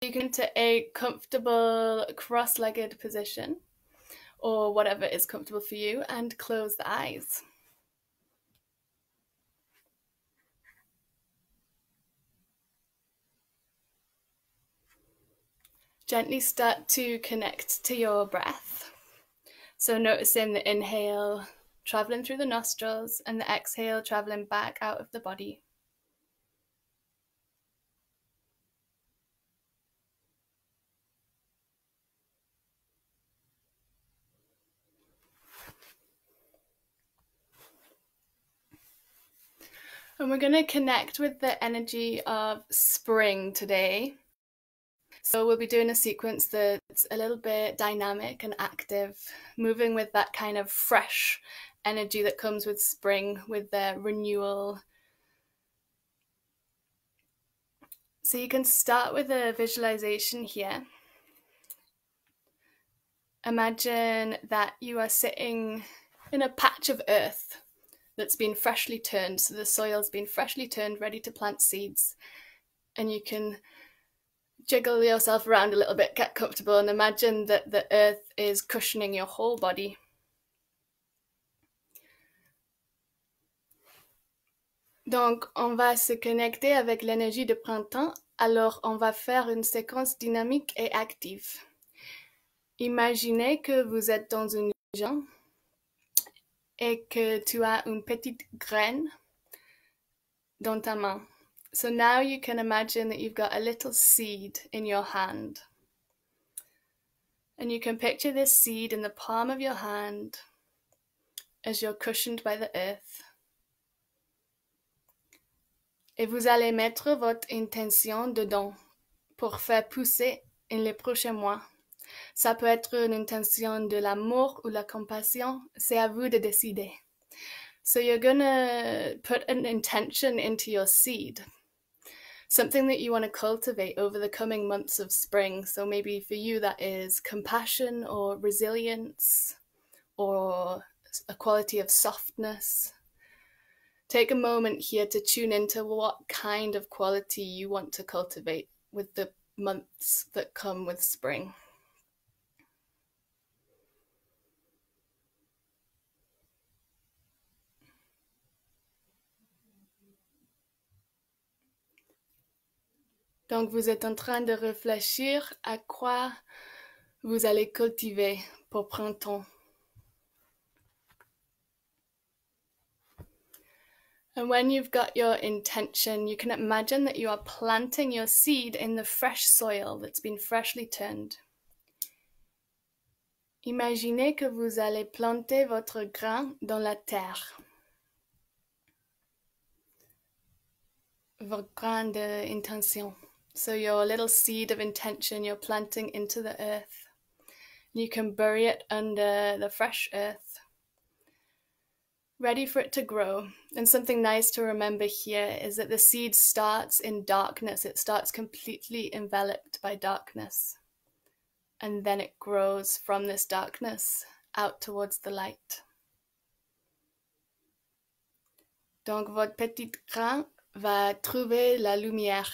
into a comfortable cross-legged position or whatever is comfortable for you and close the eyes. Gently start to connect to your breath. So noticing the inhale traveling through the nostrils and the exhale traveling back out of the body. And we're going to connect with the energy of spring today. So we'll be doing a sequence that's a little bit dynamic and active, moving with that kind of fresh energy that comes with spring, with the renewal. So you can start with a visualization here. Imagine that you are sitting in a patch of earth that's been freshly turned. So the soil's been freshly turned, ready to plant seeds. And you can jiggle yourself around a little bit, get comfortable, and imagine that the earth is cushioning your whole body. Donc, on va se connecter avec l'énergie de printemps. Alors, on va faire une séquence dynamique et active. Imaginez que vous êtes dans une région et que tu as une petite graine dans ta main. So now you can imagine that you've got a little seed in your hand. And you can picture this seed in the palm of your hand as you're cushioned by the earth. Et vous allez mettre votre intention dedans pour faire pousser in les prochains mois. Ça peut être une intention de l'amour ou la compassion, c'est à vous de décider. So you're gonna put an intention into your seed something that you want to cultivate over the coming months of spring. So maybe for you, that is compassion or resilience or a quality of softness. Take a moment here to tune into what kind of quality you want to cultivate with the months that come with spring. Donc, vous êtes en train de réfléchir à quoi vous allez cultiver pour printemps. And when you've got your intention, you can imagine that you are planting your seed in the fresh soil that's been freshly turned. Imaginez que vous allez planter votre grain dans la terre. Votre grain d'intention. So your little seed of intention you're planting into the earth. You can bury it under the fresh earth, ready for it to grow. And something nice to remember here is that the seed starts in darkness, it starts completely enveloped by darkness. And then it grows from this darkness out towards the light. Donc votre petit grain va trouver la lumière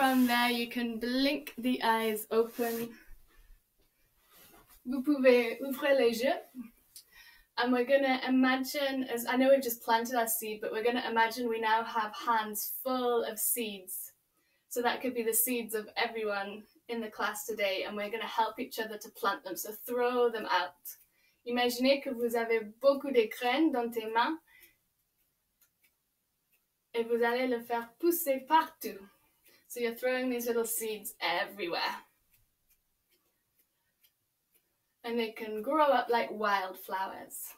From there, you can blink the eyes open. Vous pouvez ouvrir les yeux. And we're going to imagine, as I know we've just planted our seed, but we're going to imagine we now have hands full of seeds. So that could be the seeds of everyone in the class today, and we're going to help each other to plant them. So throw them out. Imaginez que vous avez beaucoup de graines dans tes mains et vous allez le faire pousser partout. So you're throwing these little seeds everywhere. And they can grow up like wildflowers.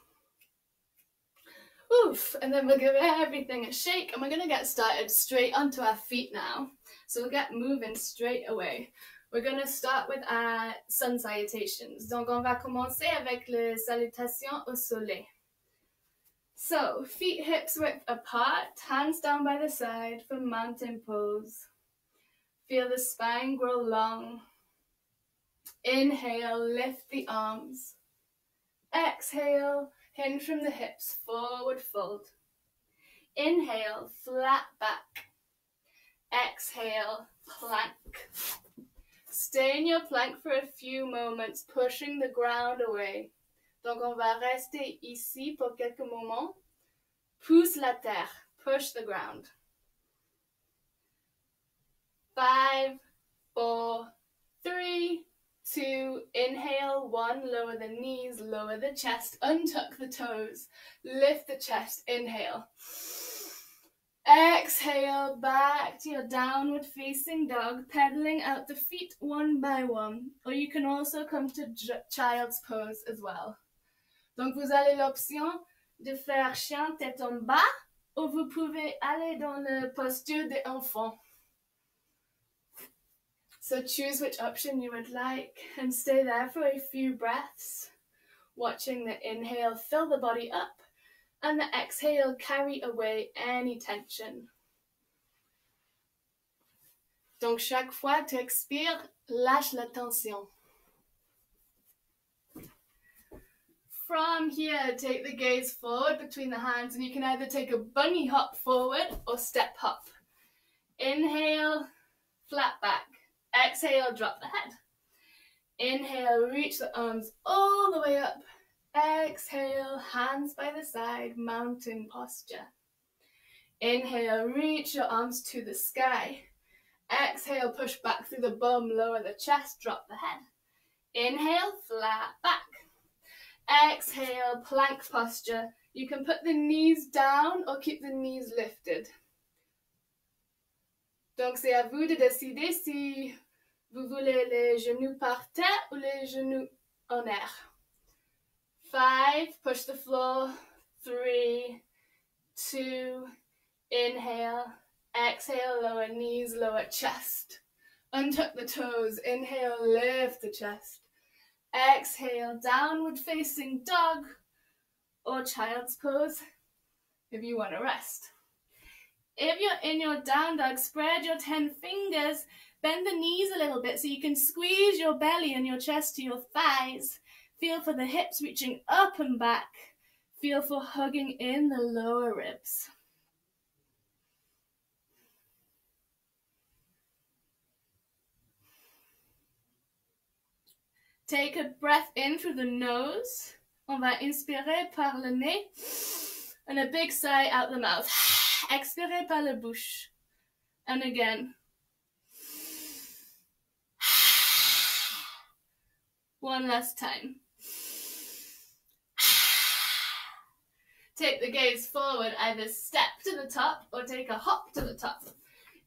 Oof, and then we'll give everything a shake and we're gonna get started straight onto our feet now. So we'll get moving straight away. We're gonna start with our sun salutations. Donc on va commencer avec les salutations au soleil. So, feet hips width apart, hands down by the side for mountain pose. Feel the spine grow long. Inhale, lift the arms. Exhale, hinge from the hips, forward fold. Inhale, flat back. Exhale, plank. Stay in your plank for a few moments, pushing the ground away. Donc, on va rester ici pour quelques moments. Pousse la terre. Push the ground. Five, four, three, two, inhale, one, lower the knees, lower the chest, untuck the toes, lift the chest, inhale. Exhale back to your downward facing dog, pedaling out the feet one by one. Or you can also come to child's pose as well. Donc vous avez l'option de faire chien tête en bas ou vous pouvez aller dans la posture des enfants. So choose which option you would like and stay there for a few breaths, watching the inhale fill the body up and the exhale carry away any tension. Donc chaque fois tu expires, lâche la tension. From here, take the gaze forward between the hands and you can either take a bunny hop forward or step hop. Inhale, flat back. Exhale, drop the head. Inhale, reach the arms all the way up. Exhale, hands by the side, mountain posture. Inhale, reach your arms to the sky. Exhale, push back through the bum, lower the chest, drop the head. Inhale, flat back. Exhale, plank posture. You can put the knees down or keep the knees lifted. Donc c'est à vous de décider si vous voulez les genoux par terre ou les genoux en air. Five, push the floor. Three, two, inhale. Exhale, lower knees, lower chest. Untuck the toes. Inhale, lift the chest. Exhale, downward facing dog or child's pose if you want to rest. If you're in your down dog, spread your 10 fingers, bend the knees a little bit so you can squeeze your belly and your chest to your thighs. Feel for the hips reaching up and back. Feel for hugging in the lower ribs. Take a breath in through the nose. On va inspirer par le nez. And a big sigh out the mouth. Expirez par la bouche. And again. One last time. Take the gaze forward, either step to the top or take a hop to the top.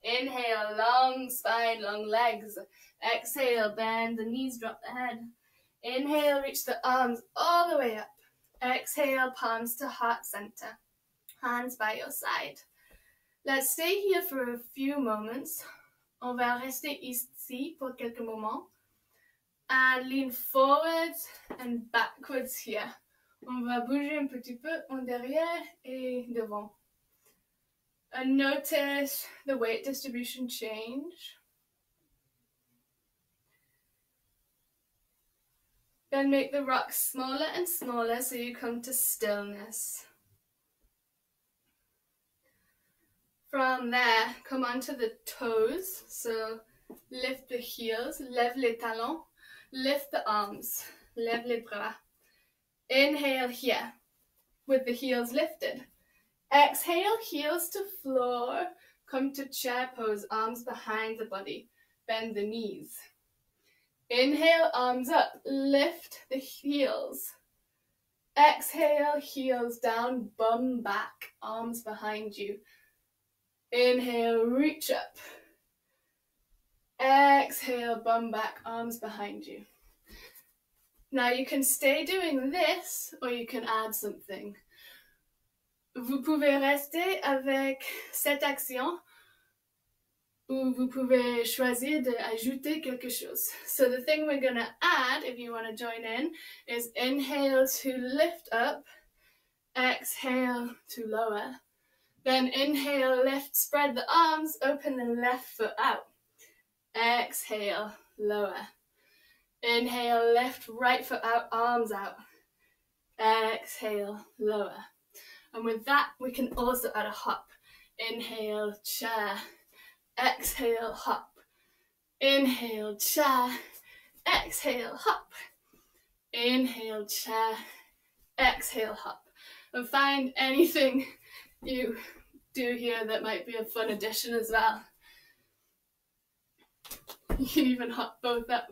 Inhale, long spine, long legs. Exhale, bend the knees, drop the head. Inhale, reach the arms all the way up. Exhale, palms to heart center. Hands by your side. Let's stay here for a few moments. On va rester ici pour quelques moments. And lean forwards and backwards here. On va bouger un petit peu en derrière et devant. And notice the weight distribution change. Then make the rocks smaller and smaller so you come to stillness. From there, come onto the toes. So lift the heels, lève les talons, lift the arms, lève les bras. Inhale here with the heels lifted. Exhale, heels to floor. Come to chair pose, arms behind the body. Bend the knees. Inhale, arms up. Lift the heels. Exhale, heels down, bum back, arms behind you. Inhale, reach up. Exhale, bum back, arms behind you. Now you can stay doing this or you can add something. Vous pouvez rester avec cette action ou vous pouvez choisir d'ajouter quelque chose. So the thing we're going to add, if you want to join in, is inhale to lift up, exhale to lower. Then inhale, lift, spread the arms, open the left foot out. Exhale, lower. Inhale, left, right foot out, arms out. Exhale, lower. And with that, we can also add a hop. Inhale, chair. Exhale, hop. Inhale, chair. Exhale, hop. Inhale, chair. Exhale, hop. And find anything you do here that might be a fun addition as well. You can even hop both up.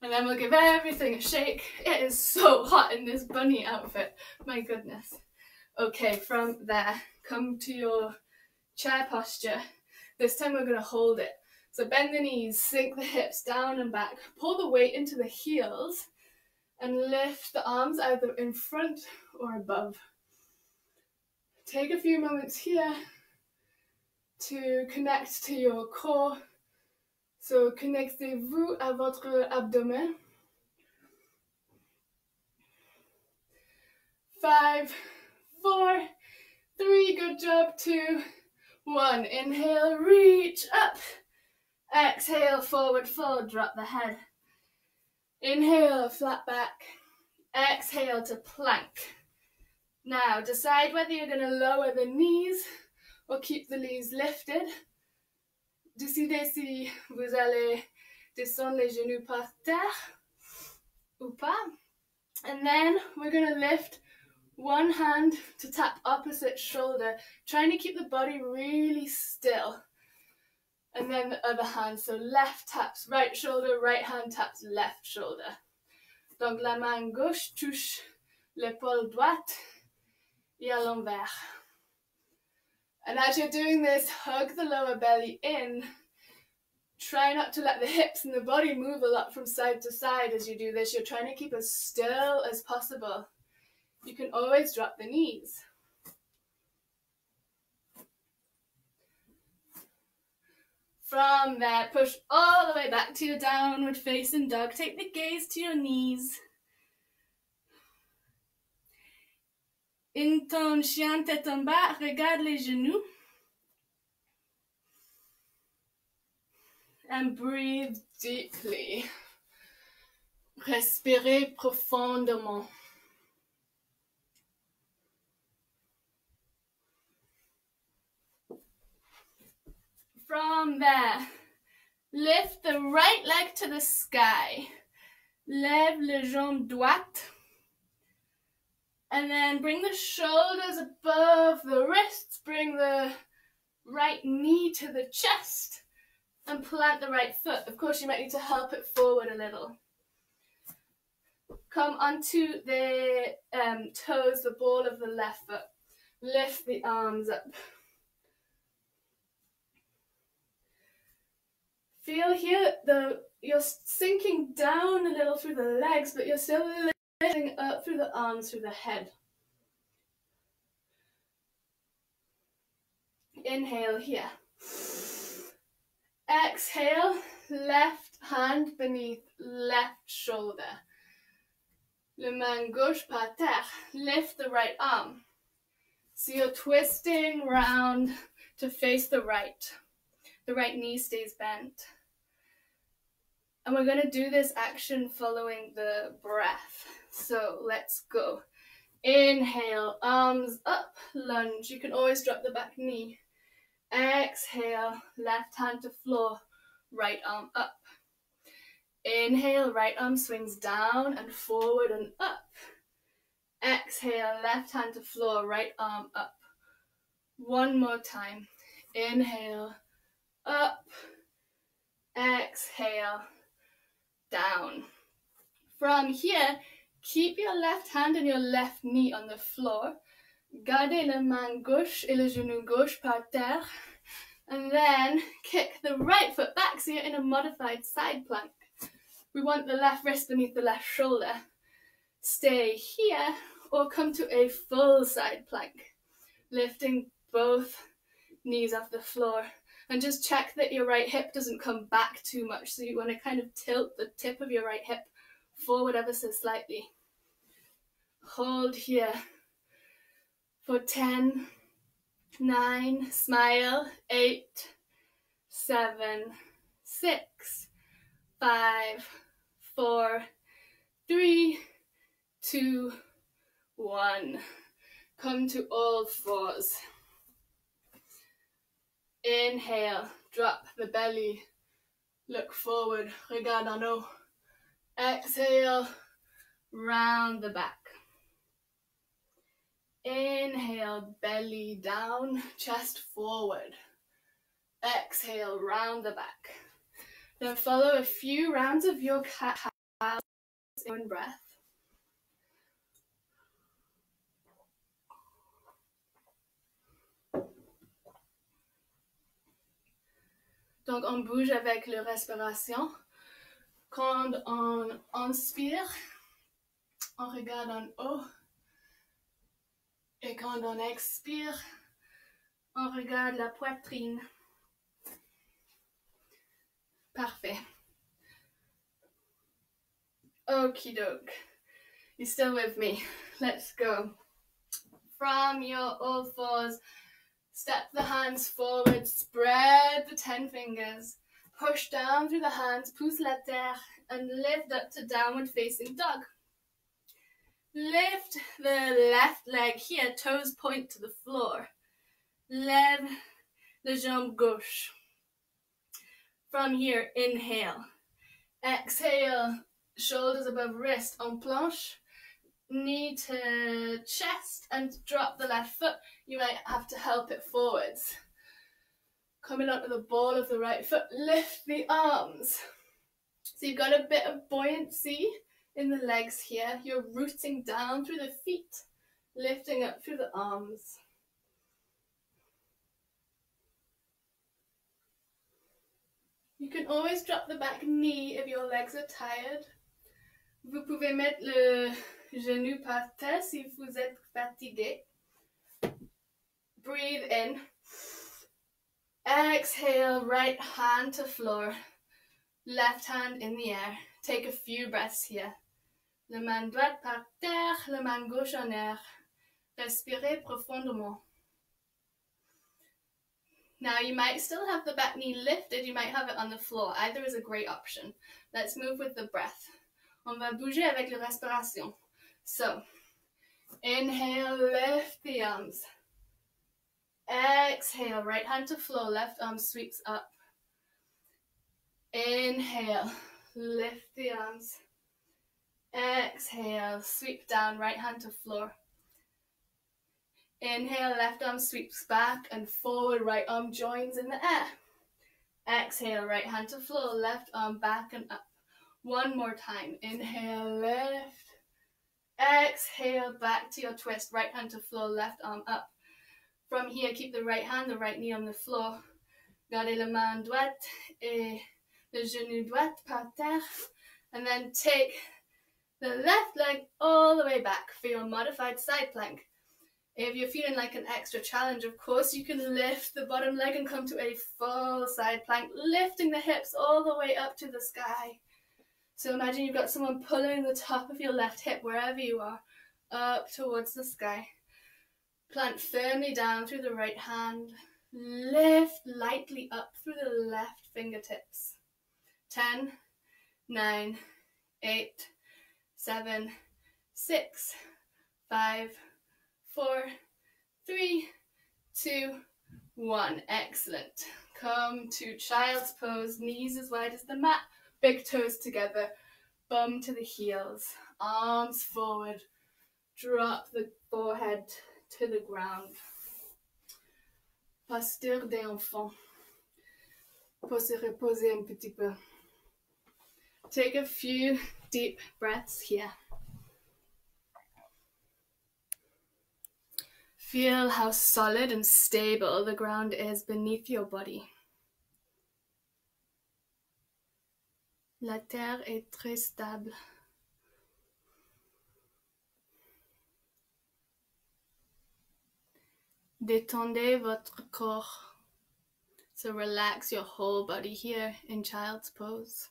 And then we'll give everything a shake. It is so hot in this bunny outfit. My goodness. Okay, from there, come to your chair posture. This time we're going to hold it. So bend the knees, sink the hips down and back, pull the weight into the heels, and lift the arms either in front or above. Take a few moments here to connect to your core. So connectez-vous à votre abdomen. Five, four, three, good job, two, one. Inhale, reach up. Exhale, forward fold, drop the head. Inhale, flat back. Exhale to plank. Now, decide whether you're going to lower the knees or keep the knees lifted. Décidez si vous allez descendre les genoux par terre ou pas. And then we're going to lift one hand to tap opposite shoulder, trying to keep the body really still. And then the other hand, so left taps right shoulder, right hand taps left shoulder. Donc la main gauche touche l'épaule droite et à l'envers. And as you're doing this, hug the lower belly in. Try not to let the hips and the body move a lot from side to side as you do this. You're trying to keep as still as possible. You can always drop the knees. From there, push all the way back to your downward facing dog. Take the gaze to your knees. In ton chien tête en bas, regarde les genoux. And breathe deeply. Respirez profondément. From there, lift the right leg to the sky. Lève le jambe droite. And then bring the shoulders above the wrists. Bring the right knee to the chest. And plant the right foot. Of course, you might need to help it forward a little. Come onto the um, toes, the ball of the left foot. Lift the arms up. Feel here the you're sinking down a little through the legs, but you're still up through the arms, through the head. Inhale here. Exhale, left hand beneath left shoulder. Le main gauche par terre. Lift the right arm. So you're twisting round to face the right. The right knee stays bent. And we're going to do this action following the breath. So let's go. Inhale, arms up, lunge. You can always drop the back knee. Exhale, left hand to floor, right arm up. Inhale, right arm swings down and forward and up. Exhale, left hand to floor, right arm up. One more time. Inhale, up, exhale, down. From here, keep your left hand and your left knee on the floor. Gardez la main gauche et le genou gauche par terre. And then kick the right foot back so you're in a modified side plank. We want the left wrist beneath the left shoulder. Stay here or come to a full side plank, lifting both knees off the floor and just check that your right hip doesn't come back too much. So you want to kind of tilt the tip of your right hip forward ever so slightly. Hold here for 10, 9, smile, 8, 7, 6, 5, 4, 3, 2, 1. Come to all fours. Inhale, drop the belly, look forward, regarde en haut. Exhale, round the back. Inhale, belly down, chest forward. Exhale, round the back. Then follow a few rounds of your cat in breath. Donc, on bouge avec la respiration. Quand on inspire, on regarde en haut. Et quand on expire, on regarde la poitrine. Parfait. Okie doke. You still with me? Let's go. From your all fours, step the hands forward, spread the ten fingers, push down through the hands, pousse la terre, and lift up to downward facing dog. Lift the left leg here, toes point to the floor. Lève the jambe gauche. From here, inhale. Exhale, shoulders above wrist on planche. Knee to chest and drop the left foot. You might have to help it forwards. Coming onto the ball of the right foot, lift the arms. So you've got a bit of buoyancy in the legs here. You're rooting down through the feet, lifting up through the arms. You can always drop the back knee if your legs are tired. Vous pouvez mettre le genou par terre si vous êtes fatigué. Breathe in. Exhale, right hand to floor. Left hand in the air. Take a few breaths here. Le main droite par terre, le main gauche en air. Respirez profondément. Now you might still have the back knee lifted, you might have it on the floor. Either is a great option. Let's move with the breath. On va bouger avec la respiration. So, inhale, lift the arms. Exhale, right hand to floor, left arm sweeps up. Inhale, lift the arms. Exhale, sweep down, right hand to floor. Inhale, left arm sweeps back and forward, right arm joins in the air. Exhale, right hand to floor, left arm back and up. One more time. Inhale, lift. Exhale, back to your twist. Right hand to floor, left arm up. From here, keep the right hand, the right knee on the floor. Gardez la main droite et le genou droite par terre. And then take the left leg all the way back for your modified side plank. If you're feeling like an extra challenge, of course, you can lift the bottom leg and come to a full side plank, lifting the hips all the way up to the sky. So imagine you've got someone pulling the top of your left hip, wherever you are, up towards the sky. Plant firmly down through the right hand. Lift lightly up through the left fingertips. 10, 9, 8, 7, 6, 5, four, three, two, one. Excellent. Come to child's pose, knees as wide as the mat, big toes together, bum to the heels, arms forward, drop the forehead to the ground. Posture d'enfant. Pour se reposer un petit peu. Take a few deep breaths here. Feel how solid and stable the ground is beneath your body. La terre est très stable. Détendez votre corps. So relax your whole body here in child's pose.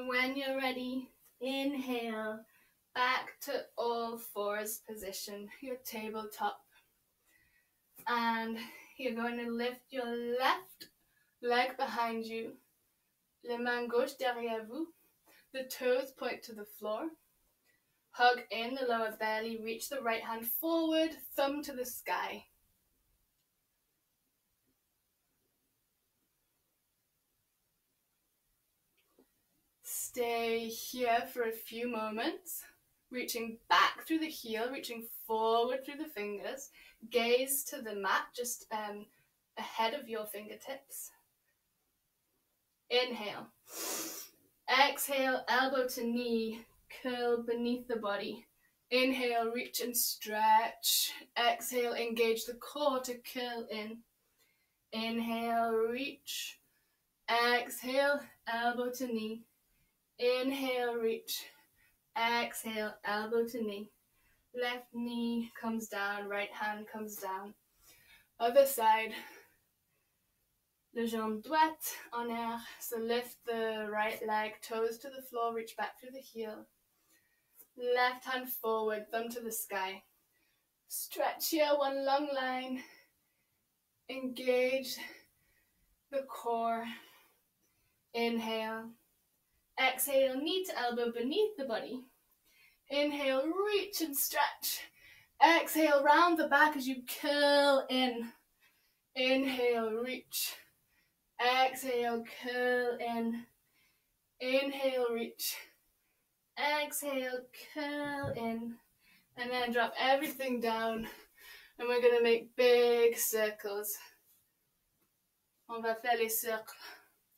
And when you're ready, inhale back to all fours position, your tabletop. And you're going to lift your left leg behind you, les mains gauche derrière vous, the toes point to the floor. Hug in the lower belly, reach the right hand forward, thumb to the sky. Stay here for a few moments, reaching back through the heel, reaching forward through the fingers. Gaze to the mat, just um, ahead of your fingertips. Inhale. Exhale, elbow to knee, curl beneath the body. Inhale, reach and stretch. Exhale, engage the core to curl in. Inhale, reach. Exhale, elbow to knee. Inhale, reach. Exhale, elbow to knee. Left knee comes down, right hand comes down. Other side. Le jambe droite en air. So lift the right leg, toes to the floor, reach back through the heel. Left hand forward, thumb to the sky. Stretch here, one long line. Engage the core. Inhale. Exhale, knee to elbow beneath the body. Inhale, reach and stretch. Exhale, round the back as you curl in. Inhale, reach. Exhale, curl in. Inhale, reach. Exhale, curl in. And then drop everything down. And we're going to make big circles. On va faire les cercles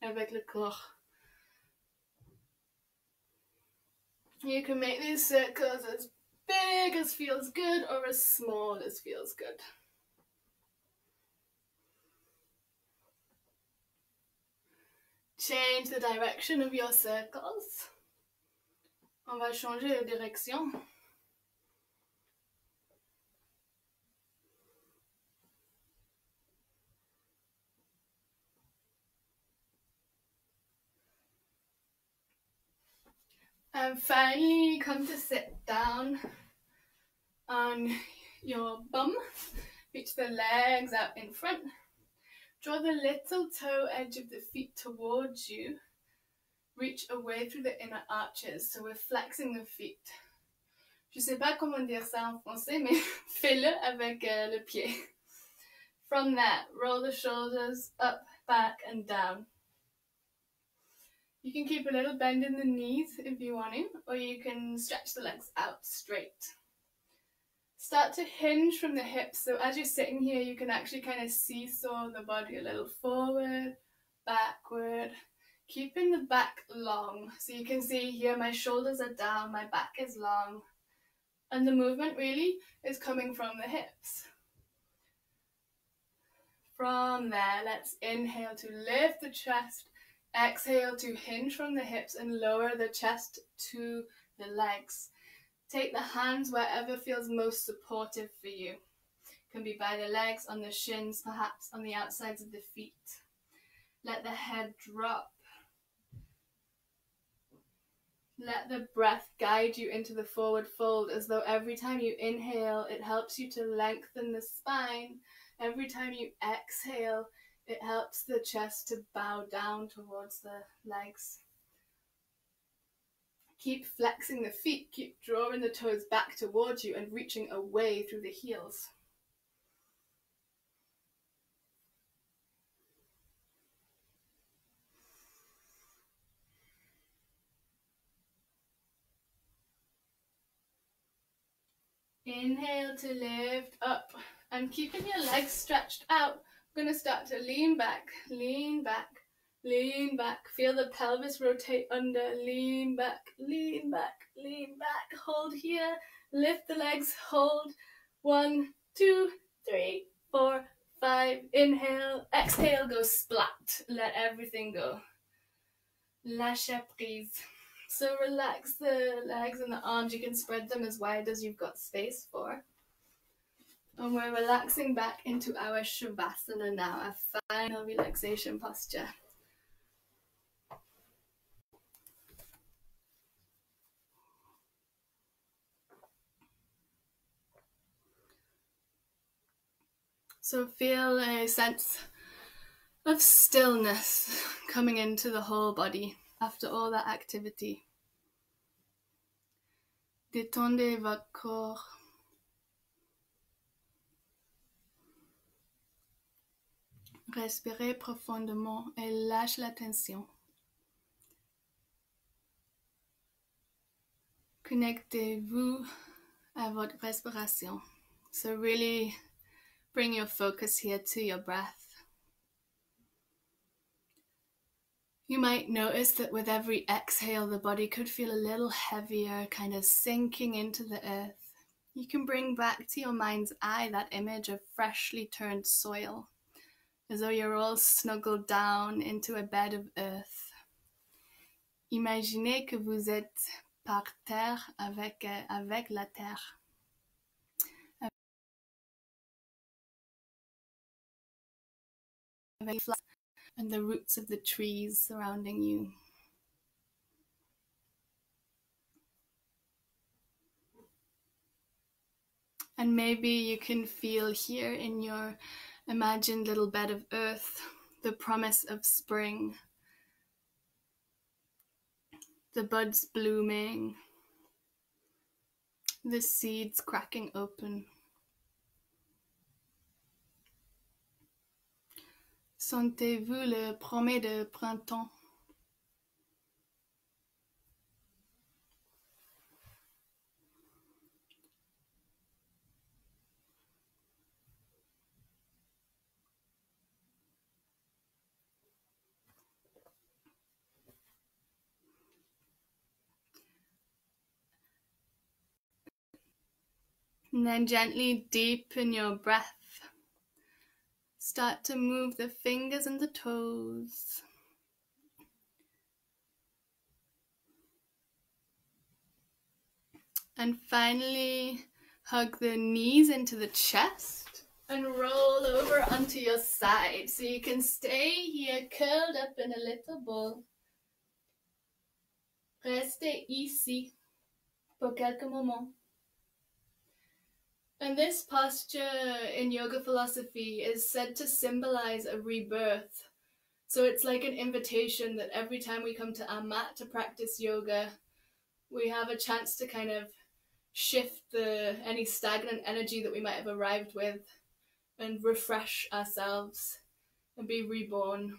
avec le corps. You can make these circles as big as feels good or as small as feels good. Change the direction of your circles. On va changer de direction. And finally, come to sit down on your bum. Reach the legs out in front. Draw the little toe edge of the feet towards you. Reach away through the inner arches. So we're flexing the feet. Je sais pas comment dire ça en français, mais fais-le avec euh, le pied. From that, roll the shoulders up, back, and down. You can keep a little bend in the knees if you want to, or you can stretch the legs out straight. Start to hinge from the hips, so as you're sitting here, you can actually kind of seesaw the body a little forward, backward, keeping the back long. So you can see here my shoulders are down, my back is long, and the movement really is coming from the hips. From there, let's inhale to lift the chest Exhale to hinge from the hips and lower the chest to the legs. Take the hands wherever feels most supportive for you. Can be by the legs, on the shins, perhaps on the outsides of the feet. Let the head drop. Let the breath guide you into the forward fold as though every time you inhale, it helps you to lengthen the spine. Every time you exhale, it helps the chest to bow down towards the legs. Keep flexing the feet, keep drawing the toes back towards you and reaching away through the heels. Inhale to lift up and keeping your legs stretched out I'm going to start to lean back, lean back, lean back. Feel the pelvis rotate under, lean back, lean back, lean back. Hold here, lift the legs, hold. One, two, three, four, five. Inhale, exhale, go splat. Let everything go. Lâche prise. So relax the legs and the arms. You can spread them as wide as you've got space for. And we're relaxing back into our Shavasana now, our final relaxation posture. So feel a sense of stillness coming into the whole body after all that activity. Détendez votre corps. Respirez profondément et lâche la tension. Connectez-vous à votre respiration. So really bring your focus here to your breath. You might notice that with every exhale, the body could feel a little heavier, kind of sinking into the earth. You can bring back to your mind's eye that image of freshly turned soil, as though you're all snuggled down into a bed of earth. Imaginez que vous êtes par terre avec, euh, avec la terre. And the roots of the trees surrounding you. And maybe you can feel here in your imagined little bed of earth the promise of spring, the buds blooming, the seeds cracking open. Sentez-vous le promet de printemps? And then gently deepen your breath Start to move the fingers and the toes. And finally, hug the knees into the chest and roll over onto your side. So you can stay here curled up in a little ball. Restez ici pour quelques moments. And this posture in yoga philosophy is said to symbolize a rebirth. So it's like an invitation that every time we come to our mat to practice yoga, we have a chance to kind of shift the any stagnant energy that we might have arrived with and refresh ourselves and be reborn.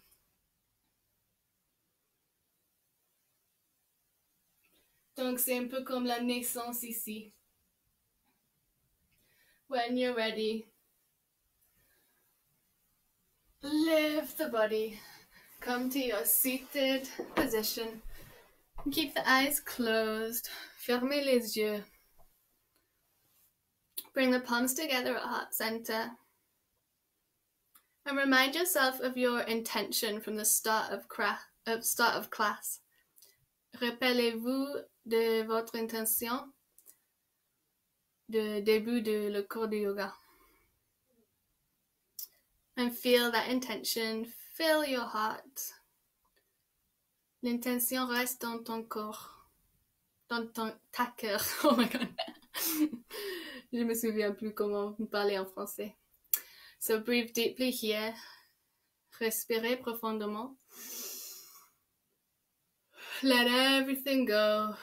Donc c'est un peu comme la naissance ici. When you're ready, lift the body, come to your seated position. Keep the eyes closed, fermez les yeux. Bring the palms together at heart center. And remind yourself of your intention from the start of, uh, start of class. Rappelez-vous de votre intention de début de le cours de yoga. And feel that intention fill your heart. L'intention reste dans ton corps, dans ton, ta cœur. Oh my god. Je me souviens plus comment parler en français. So breathe deeply here. Respirez profondément. Let everything go.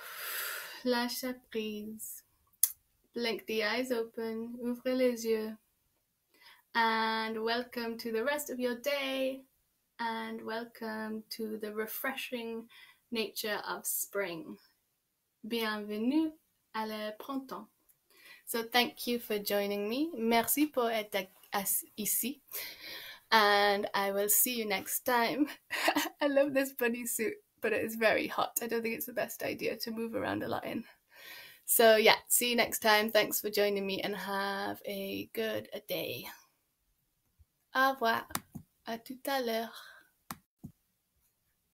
Lâche prise. Blink the eyes open, ouvrez les yeux. And welcome to the rest of your day. And welcome to the refreshing nature of spring. Bienvenue à le printemps. So thank you for joining me. Merci pour être ici. And I will see you next time. I love this bunny suit, but it is very hot. I don't think it's the best idea to move around a lot in. So, yeah, see you next time. Thanks for joining me and have a good day. Au revoir. À tout à l'heure.